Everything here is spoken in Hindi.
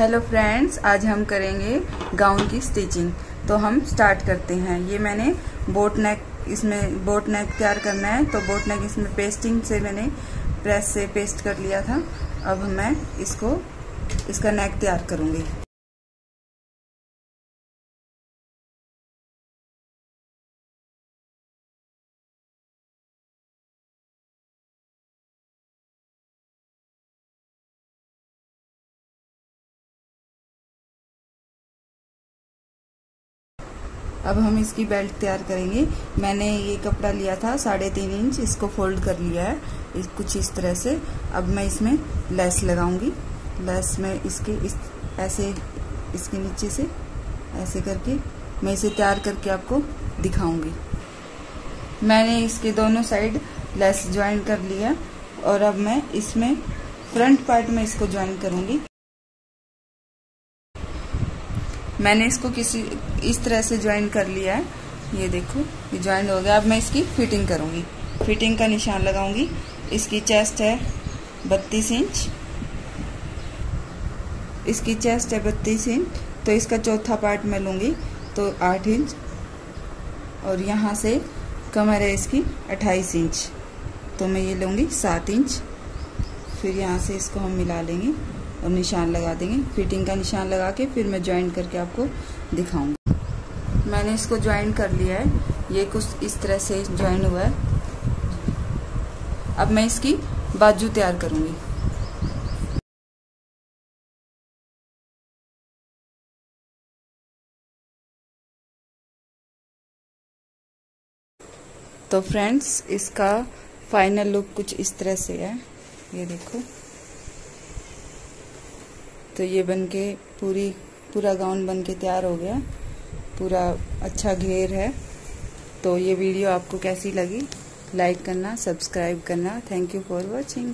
हेलो फ्रेंड्स आज हम करेंगे गाउन की स्टिचिंग तो हम स्टार्ट करते हैं। ये मैंने बोट नेक इसमें बोट नेक तैयार करना है। तो बोट नेक इसमें पेस्टिंग से मैंने प्रेस से पेस्ट कर लिया था। अब मैं इसको, इसका नेक तैयार करूँगी। अब हम इसकी बेल्ट तैयार करेंगे। मैंने ये कपड़ा लिया था साढ़े तीन इंच इसको फोल्ड कर लिया है इस, कुछ इस तरह से। अब मैं इसमें लेस लगाऊँगी। लेस में इसके इस ऐसे इसके नीचे से ऐसे करके मैं इसे तैयार करके आपको दिखाऊँगी। मैंने इसके दोनों साइड लेस ज्वाइन कर लिया और अब मैं इसमें फ्रंट पार्ट में इसको ज्वाइन करूँगी। मैंने इसको किसी इस तरह से ज्वाइन कर लिया है। ये देखो, ये ज्वाइन हो गया। अब मैं इसकी फिटिंग करूँगी। फिटिंग का निशान लगाऊँगी। इसकी चेस्ट है बत्तीस इंच। इसकी चेस्ट है बत्तीस इंच। तो इसका चौथा पार्ट मैं लूँगी तो आठ इंच। और यहाँ से कमर है इसकी अट्ठाईस इंच। तो मैं ये लूँगी सात इंच। फिर यहाँ से इसको हम मिला लेंगे और निशान लगा देंगे। फिटिंग का निशान लगा के फिर मैं ज्वाइन करके आपको दिखाऊँगी। मैंने इसको ज्वाइन कर लिया है। ये कुछ इस तरह से ज्वाइन हुआ है। अब मैं इसकी बाजू तैयार करूँगी। तो फ्रेंड्स इसका फाइनल लुक कुछ इस तरह से है। ये देखो। तो ये बन के पूरी, पूरा गाउन बन के तैयार हो गया। पूरा अच्छा घेर है। तो ये वीडियो आपको कैसी लगी? लाइक करना, सब्सक्राइब करना। Thank you for watching